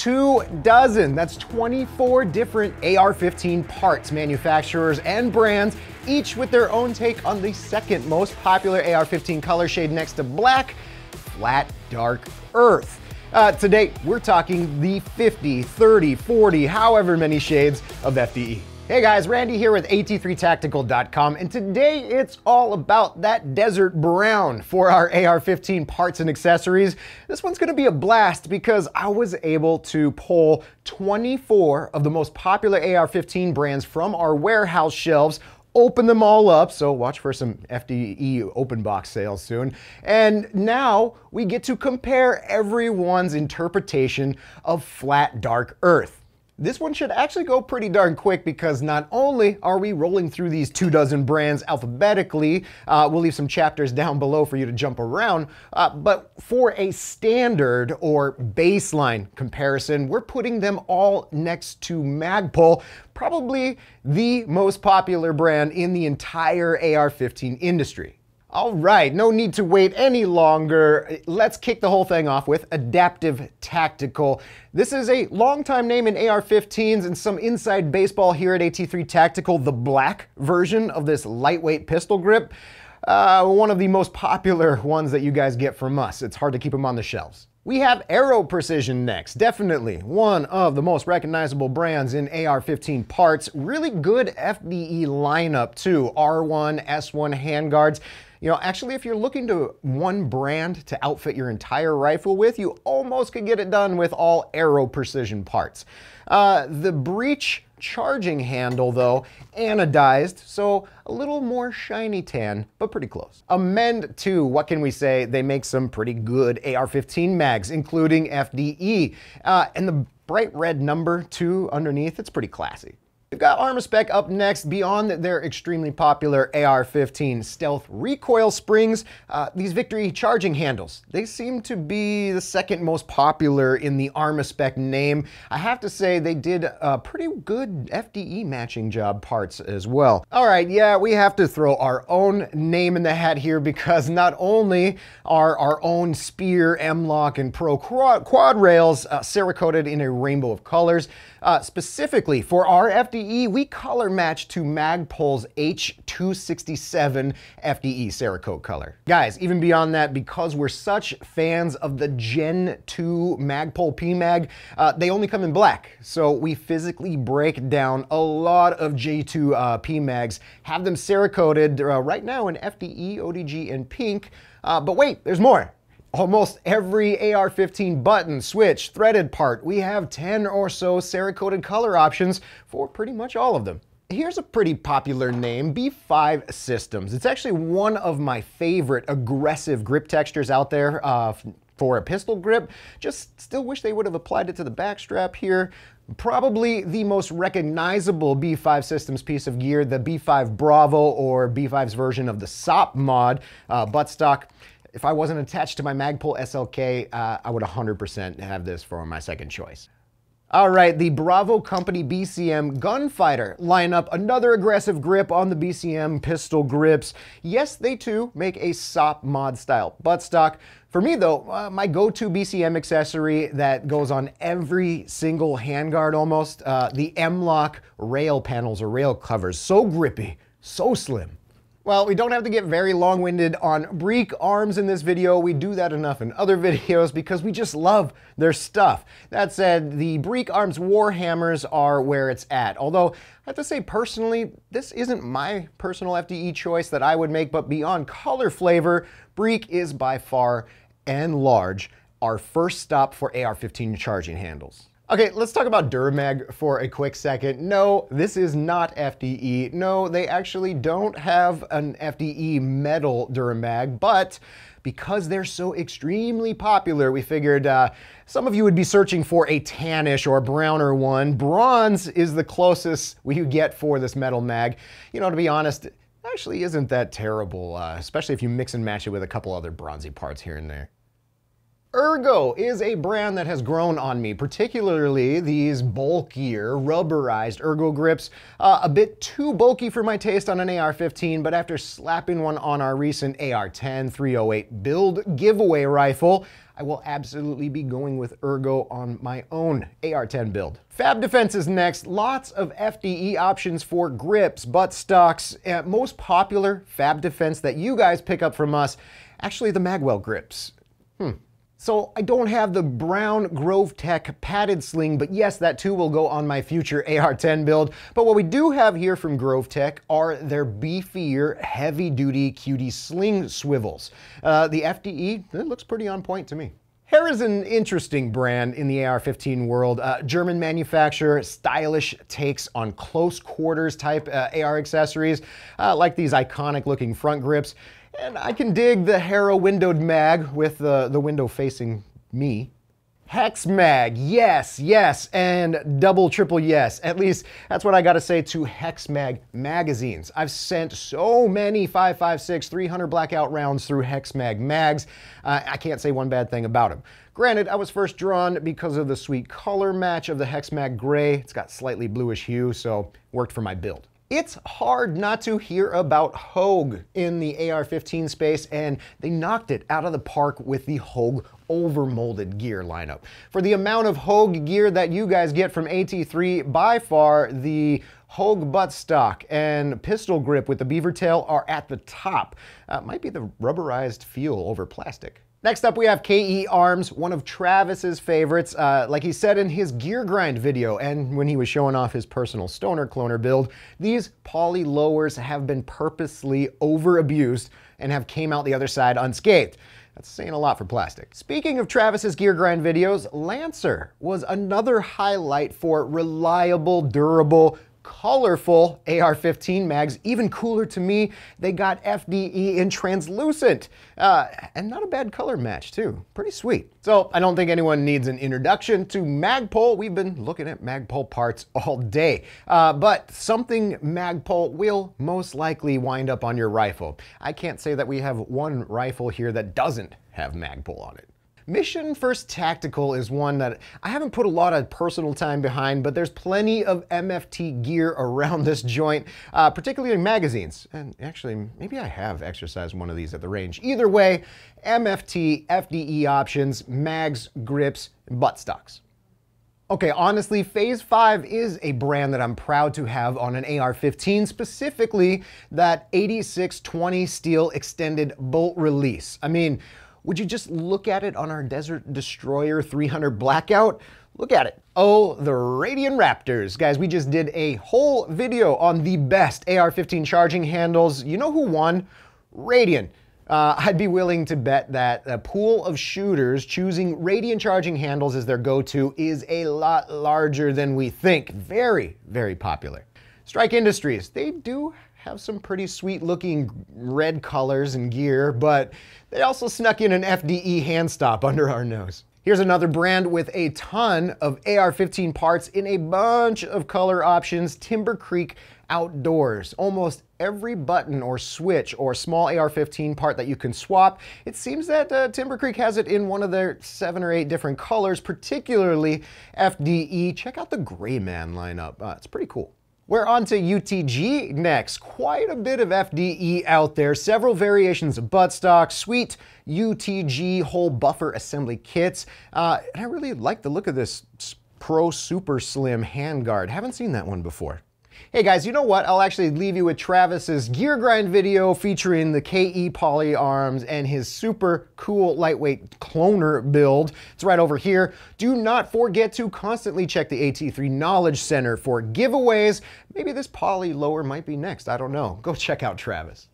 two dozen. That's 24 different AR-15 parts, manufacturers and brands, each with their own take on the second most popular AR-15 color shade next to black, flat dark earth. Uh, today, we're talking the 50, 30, 40, however many shades of FDE. Hey guys, Randy here with AT3Tactical.com, and today it's all about that desert brown for our AR-15 parts and accessories. This one's gonna be a blast because I was able to pull 24 of the most popular AR-15 brands from our warehouse shelves open them all up. So watch for some FDE open box sales soon. And now we get to compare everyone's interpretation of flat dark earth. This one should actually go pretty darn quick because not only are we rolling through these two dozen brands alphabetically, uh, we'll leave some chapters down below for you to jump around, uh, but for a standard or baseline comparison, we're putting them all next to Magpul, probably the most popular brand in the entire AR-15 industry. All right, no need to wait any longer. Let's kick the whole thing off with Adaptive Tactical. This is a long-time name in AR-15s and some inside baseball here at AT3 Tactical, the black version of this lightweight pistol grip. Uh, one of the most popular ones that you guys get from us. It's hard to keep them on the shelves. We have Aero Precision next, definitely one of the most recognizable brands in AR-15 parts. Really good FDE lineup too, R1, S1 handguards. You know, actually, if you're looking to one brand to outfit your entire rifle with, you almost could get it done with all Aero Precision parts. Uh, the BREACH charging handle though, anodized, so a little more shiny tan, but pretty close. Amend 2, what can we say? They make some pretty good AR-15 mags, including FDE. Uh, and the bright red number 2 underneath, it's pretty classy. We've got Armaspec up next. Beyond their extremely popular AR-15 stealth recoil springs, uh, these Victory charging handles, they seem to be the second most popular in the Armaspec name. I have to say they did a pretty good FDE matching job parts as well. All right, yeah, we have to throw our own name in the hat here because not only are our own Spear, M-LOK, and Pro quad, quad rails uh, Cerakoted in a rainbow of colors, uh, specifically for our FDE, we color match to Magpul's H267 FDE Cerakote color. Guys, even beyond that, because we're such fans of the Gen 2 Magpul PMag, uh, they only come in black. So we physically break down a lot of J2 uh, PMags, have them Cerakoted uh, right now in FDE, ODG, and pink. Uh, but wait, there's more almost every AR-15 button, switch, threaded part, we have 10 or so Cerakoted color options for pretty much all of them. Here's a pretty popular name, B5 Systems. It's actually one of my favorite aggressive grip textures out there uh, for a pistol grip. Just still wish they would have applied it to the backstrap here. Probably the most recognizable B5 Systems piece of gear, the B5 Bravo or B5's version of the SOP mod uh, buttstock if I wasn't attached to my Magpul SLK, uh, I would 100% have this for my second choice. All right, the Bravo Company BCM Gunfighter line up another aggressive grip on the BCM pistol grips. Yes, they too make a SOP mod style buttstock. For me though, uh, my go-to BCM accessory that goes on every single handguard almost, uh, the M-LOK rail panels or rail covers. So grippy, so slim. Well, we don't have to get very long-winded on Breek arms in this video. We do that enough in other videos because we just love their stuff. That said, the Breek arms Warhammers are where it's at. Although, I have to say personally, this isn't my personal FDE choice that I would make, but beyond color flavor, Breek is by far and large our first stop for AR-15 charging handles. Okay, let's talk about Duramag for a quick second. No, this is not FDE. No, they actually don't have an FDE metal Duramag, but because they're so extremely popular, we figured uh, some of you would be searching for a tannish or a browner one. Bronze is the closest we get for this metal mag. You know, to be honest, actually isn't that terrible, uh, especially if you mix and match it with a couple other bronzy parts here and there. Ergo is a brand that has grown on me, particularly these bulkier, rubberized Ergo grips. Uh, a bit too bulky for my taste on an AR-15, but after slapping one on our recent AR-10 308 build giveaway rifle, I will absolutely be going with Ergo on my own AR-10 build. Fab Defense is next. Lots of FDE options for grips, butt stocks. Most popular Fab Defense that you guys pick up from us, actually the Magwell grips. Hmm, so I don't have the brown Grovtec padded sling, but yes, that too will go on my future AR-10 build. But what we do have here from Grovtec are their beefier, heavy-duty QD sling swivels. Uh, the FDE, it looks pretty on point to me. Hera is an interesting brand in the AR-15 world. Uh, German manufacturer, stylish takes on close quarters type uh, AR accessories, uh, like these iconic looking front grips. And I can dig the Hera windowed mag with the, the window facing me. Hexmag, yes, yes, and double, triple yes. At least that's what I gotta say to Hexmag magazines. I've sent so many 5.56, 300 blackout rounds through Hexmag mags. Uh, I can't say one bad thing about them. Granted, I was first drawn because of the sweet color match of the Hexmag gray. It's got slightly bluish hue, so worked for my build. It's hard not to hear about Hogue in the AR-15 space, and they knocked it out of the park with the Hogue overmolded gear lineup. For the amount of Hogue gear that you guys get from AT3, by far the Hogue buttstock and pistol grip with the beaver tail are at the top. Uh, might be the rubberized feel over plastic. Next up, we have KE Arms, one of Travis's favorites. Uh, like he said in his Gear Grind video and when he was showing off his personal stoner cloner build, these poly lowers have been purposely over abused and have came out the other side unscathed. That's saying a lot for plastic. Speaking of Travis's Gear Grind videos, Lancer was another highlight for reliable, durable, colorful AR-15 mags. Even cooler to me, they got FDE in translucent. Uh, and not a bad color match too. Pretty sweet. So I don't think anyone needs an introduction to Magpul. We've been looking at Magpul parts all day. Uh, but something Magpul will most likely wind up on your rifle. I can't say that we have one rifle here that doesn't have Magpul on it. Mission First Tactical is one that I haven't put a lot of personal time behind, but there's plenty of MFT gear around this joint, uh, particularly in magazines. And actually, maybe I have exercised one of these at the range. Either way, MFT, FDE options, mags, grips, butt stocks. Okay, honestly, Phase 5 is a brand that I'm proud to have on an AR-15, specifically that 8620 steel extended bolt release. I mean, would you just look at it on our Desert Destroyer 300 Blackout? Look at it. Oh, the Radian Raptors. Guys, we just did a whole video on the best AR-15 charging handles. You know who won? Radian. Uh, I'd be willing to bet that a pool of shooters choosing Radian charging handles as their go-to is a lot larger than we think. Very, very popular. Strike Industries, they do have some pretty sweet looking red colors and gear, but they also snuck in an FDE hand stop under our nose. Here's another brand with a ton of AR-15 parts in a bunch of color options, Timber Creek Outdoors. Almost every button or switch or small AR-15 part that you can swap, it seems that uh, Timber Creek has it in one of their seven or eight different colors, particularly FDE. Check out the Gray Man lineup. Uh, it's pretty cool. We're on to UTG next. Quite a bit of FDE out there. Several variations of buttstock, sweet UTG whole buffer assembly kits. Uh, and I really like the look of this Pro Super Slim handguard. Haven't seen that one before. Hey guys, you know what? I'll actually leave you with Travis's gear grind video featuring the KE Poly arms and his super cool lightweight cloner build. It's right over here. Do not forget to constantly check the AT3 Knowledge Center for giveaways. Maybe this Poly lower might be next. I don't know. Go check out Travis.